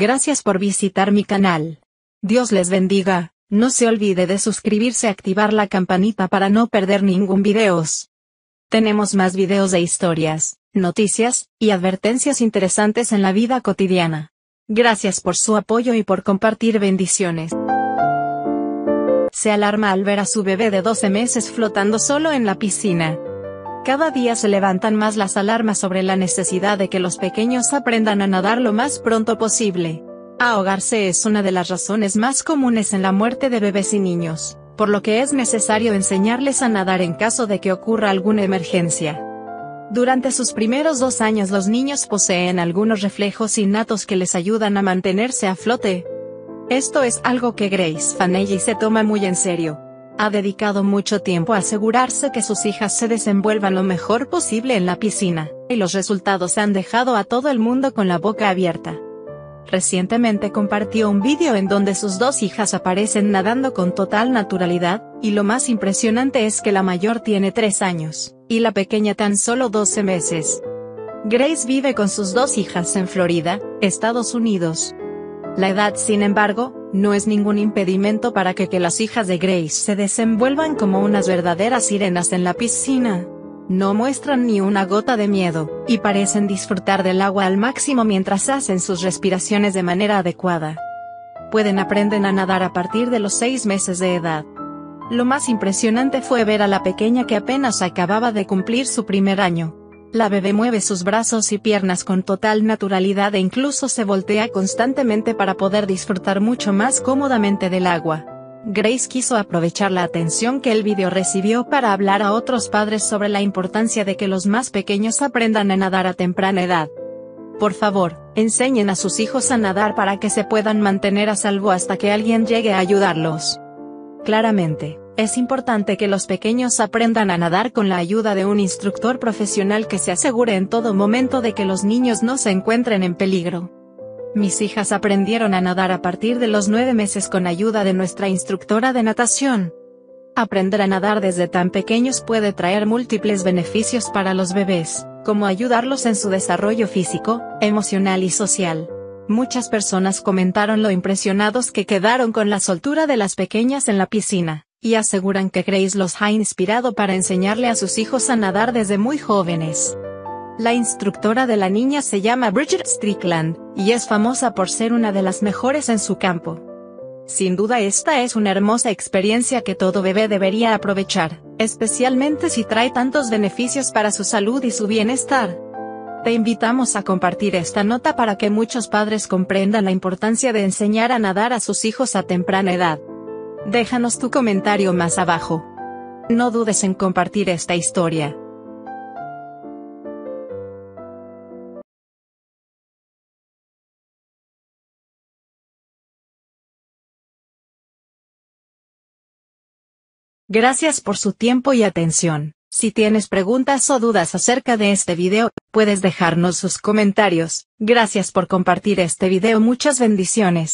Gracias por visitar mi canal. Dios les bendiga, no se olvide de suscribirse y activar la campanita para no perder ningún videos. Tenemos más videos de historias, noticias, y advertencias interesantes en la vida cotidiana. Gracias por su apoyo y por compartir bendiciones. Se alarma al ver a su bebé de 12 meses flotando solo en la piscina. Cada día se levantan más las alarmas sobre la necesidad de que los pequeños aprendan a nadar lo más pronto posible. Ahogarse es una de las razones más comunes en la muerte de bebés y niños, por lo que es necesario enseñarles a nadar en caso de que ocurra alguna emergencia. Durante sus primeros dos años los niños poseen algunos reflejos innatos que les ayudan a mantenerse a flote. Esto es algo que Grace Fanelli se toma muy en serio, ha dedicado mucho tiempo a asegurarse que sus hijas se desenvuelvan lo mejor posible en la piscina, y los resultados han dejado a todo el mundo con la boca abierta. Recientemente compartió un vídeo en donde sus dos hijas aparecen nadando con total naturalidad, y lo más impresionante es que la mayor tiene 3 años, y la pequeña tan solo 12 meses. Grace vive con sus dos hijas en Florida, Estados Unidos. La edad, sin embargo, no es ningún impedimento para que, las hijas de Grace se desenvuelvan como unas verdaderas sirenas en la piscina. No muestran ni una gota de miedo, y parecen disfrutar del agua al máximo mientras hacen sus respiraciones de manera adecuada. Pueden aprender a nadar a partir de los seis meses de edad. Lo más impresionante fue ver a la pequeña que apenas acababa de cumplir su primer año, la bebé mueve sus brazos y piernas con total naturalidad e incluso se voltea constantemente para poder disfrutar mucho más cómodamente del agua. Grace quiso aprovechar la atención que el vídeo recibió para hablar a otros padres sobre la importancia de que los más pequeños aprendan a nadar a temprana edad. Por favor, enseñen a sus hijos a nadar para que se puedan mantener a salvo hasta que alguien llegue a ayudarlos. Claramente, es importante que los pequeños aprendan a nadar con la ayuda de un instructor profesional que se asegure en todo momento de que los niños no se encuentren en peligro. Mis hijas aprendieron a nadar a partir de los nueve meses con ayuda de nuestra instructora de natación. Aprender a nadar desde tan pequeños puede traer múltiples beneficios para los bebés, como ayudarlos en su desarrollo físico, emocional y social. Muchas personas comentaron lo impresionados que quedaron con la soltura de las pequeñas en la piscina y aseguran que Grace los ha inspirado para enseñarle a sus hijos a nadar desde muy jóvenes. La instructora de la niña se llama Bridget Strickland, y es famosa por ser una de las mejores en su campo. Sin duda esta es una hermosa experiencia que todo bebé debería aprovechar, especialmente si trae tantos beneficios para su salud y su bienestar. Te invitamos a compartir esta nota para que muchos padres comprendan la importancia de enseñar a nadar a sus hijos a temprana edad. Déjanos tu comentario más abajo. No dudes en compartir esta historia. Gracias por su tiempo y atención. Si tienes preguntas o dudas acerca de este video, puedes dejarnos sus comentarios. Gracias por compartir este video. Muchas bendiciones.